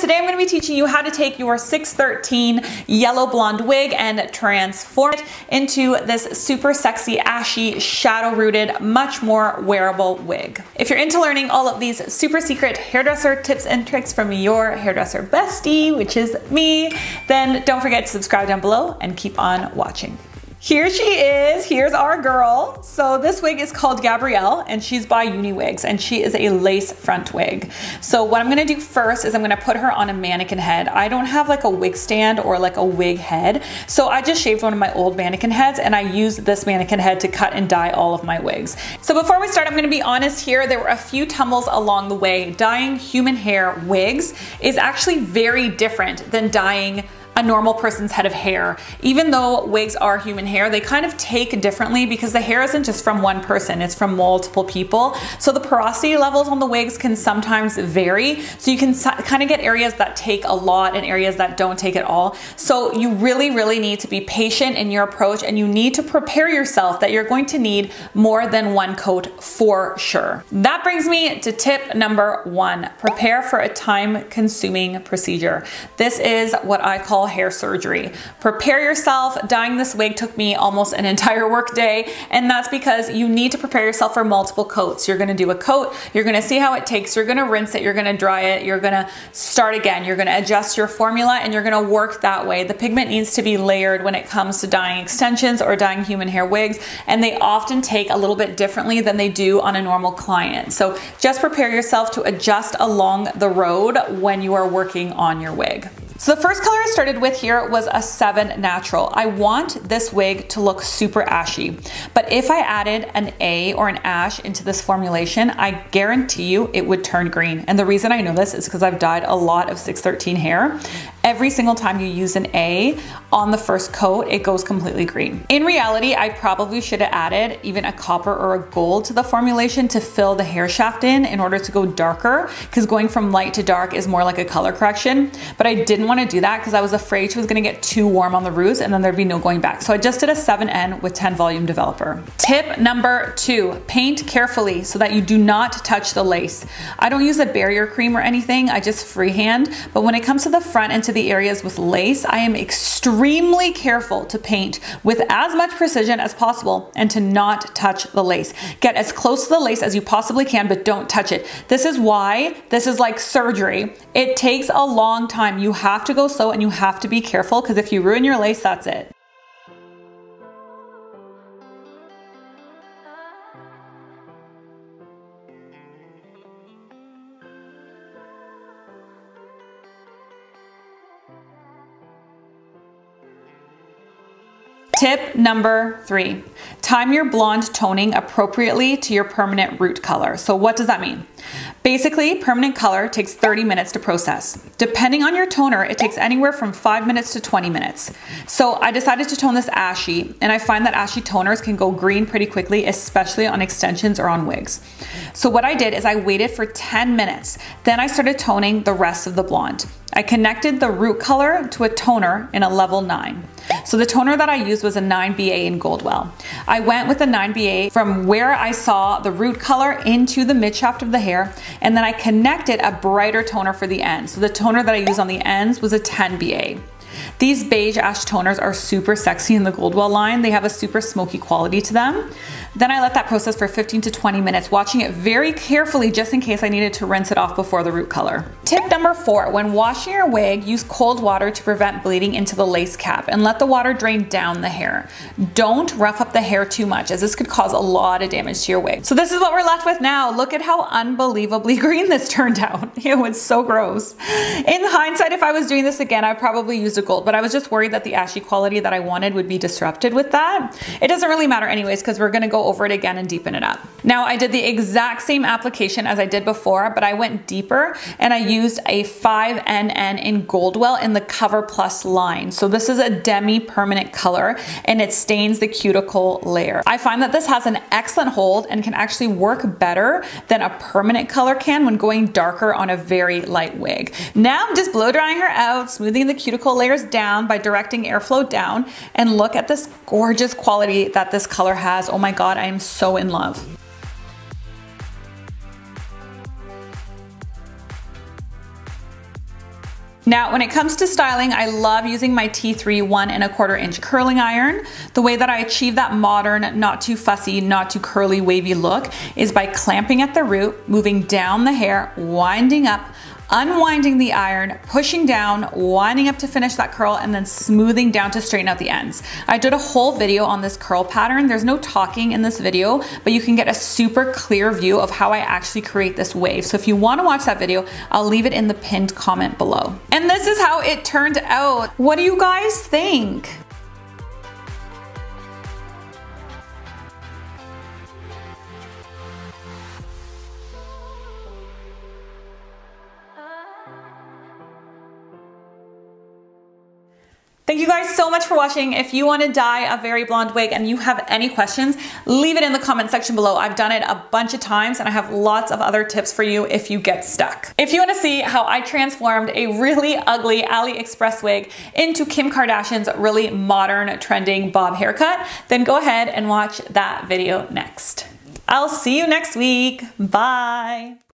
today I'm gonna to be teaching you how to take your 613 yellow blonde wig and transform it into this super sexy, ashy, shadow rooted, much more wearable wig. If you're into learning all of these super secret hairdresser tips and tricks from your hairdresser bestie, which is me, then don't forget to subscribe down below and keep on watching. Here she is, here's our girl. So this wig is called Gabrielle and she's by Uniwigs and she is a lace front wig. So what I'm gonna do first is I'm gonna put her on a mannequin head. I don't have like a wig stand or like a wig head. So I just shaved one of my old mannequin heads and I used this mannequin head to cut and dye all of my wigs. So before we start, I'm gonna be honest here, there were a few tumbles along the way. Dyeing human hair wigs is actually very different than dyeing a normal person's head of hair. Even though wigs are human hair, they kind of take differently because the hair isn't just from one person, it's from multiple people. So the porosity levels on the wigs can sometimes vary. So you can kind of get areas that take a lot and areas that don't take at all. So you really, really need to be patient in your approach and you need to prepare yourself that you're going to need more than one coat for sure. That brings me to tip number one, prepare for a time consuming procedure. This is what I call hair surgery. Prepare yourself. Dyeing this wig took me almost an entire work day, and that's because you need to prepare yourself for multiple coats. You're gonna do a coat, you're gonna see how it takes, you're gonna rinse it, you're gonna dry it, you're gonna start again, you're gonna adjust your formula, and you're gonna work that way. The pigment needs to be layered when it comes to dyeing extensions or dyeing human hair wigs, and they often take a little bit differently than they do on a normal client. So just prepare yourself to adjust along the road when you are working on your wig. So the first color I started with here was a 7 Natural. I want this wig to look super ashy, but if I added an A or an ash into this formulation, I guarantee you it would turn green. And the reason I know this is because I've dyed a lot of 613 hair every single time you use an A on the first coat, it goes completely green. In reality, I probably should have added even a copper or a gold to the formulation to fill the hair shaft in in order to go darker because going from light to dark is more like a color correction. But I didn't want to do that because I was afraid she was going to get too warm on the roots and then there'd be no going back. So I just did a 7N with 10 volume developer. Tip number two, paint carefully so that you do not touch the lace. I don't use a barrier cream or anything, I just freehand. But when it comes to the front and to the areas with lace, I am extremely careful to paint with as much precision as possible and to not touch the lace. Get as close to the lace as you possibly can, but don't touch it. This is why this is like surgery. It takes a long time. You have to go slow and you have to be careful because if you ruin your lace, that's it. Tip number three, time your blonde toning appropriately to your permanent root color. So what does that mean? Basically, permanent color takes 30 minutes to process. Depending on your toner, it takes anywhere from 5 minutes to 20 minutes. So I decided to tone this ashy, and I find that ashy toners can go green pretty quickly, especially on extensions or on wigs. So what I did is I waited for 10 minutes, then I started toning the rest of the blonde. I connected the root color to a toner in a level 9. So the toner that I used was a 9BA in Goldwell. I went with the 9BA from where I saw the root color into the mid shaft of the hair, and then I connected a brighter toner for the ends. So the toner that I used on the ends was a 10BA. These beige ash toners are super sexy in the Goldwell line. They have a super smoky quality to them. Then I let that process for 15 to 20 minutes, watching it very carefully just in case I needed to rinse it off before the root color. Tip number four, when washing your wig, use cold water to prevent bleeding into the lace cap and let the water drain down the hair. Don't rough up the hair too much as this could cause a lot of damage to your wig. So this is what we're left with now. Look at how unbelievably green this turned out. It was so gross. In hindsight, if I was doing this again, I probably used a gold, but I was just worried that the ashy quality that I wanted would be disrupted with that. It doesn't really matter anyways because we're gonna go over it again and deepen it up. Now I did the exact same application as I did before, but I went deeper and I used a 5NN in Goldwell in the Cover Plus line. So this is a demi permanent color and it stains the cuticle layer. I find that this has an excellent hold and can actually work better than a permanent color can when going darker on a very light wig. Now I'm just blow drying her out, smoothing the cuticle layers down by directing airflow down and look at this gorgeous quality that this color has. Oh my God, I am so in love. Now, when it comes to styling, I love using my T3 one and a quarter inch curling iron. The way that I achieve that modern, not too fussy, not too curly, wavy look is by clamping at the root, moving down the hair, winding up, unwinding the iron, pushing down, winding up to finish that curl, and then smoothing down to straighten out the ends. I did a whole video on this curl pattern. There's no talking in this video, but you can get a super clear view of how I actually create this wave. So if you wanna watch that video, I'll leave it in the pinned comment below. And this is how it turned out. What do you guys think? Thank you guys so much for watching. If you want to dye a very blonde wig and you have any questions, leave it in the comment section below. I've done it a bunch of times and I have lots of other tips for you if you get stuck. If you want to see how I transformed a really ugly AliExpress wig into Kim Kardashian's really modern trending bob haircut, then go ahead and watch that video next. I'll see you next week. Bye.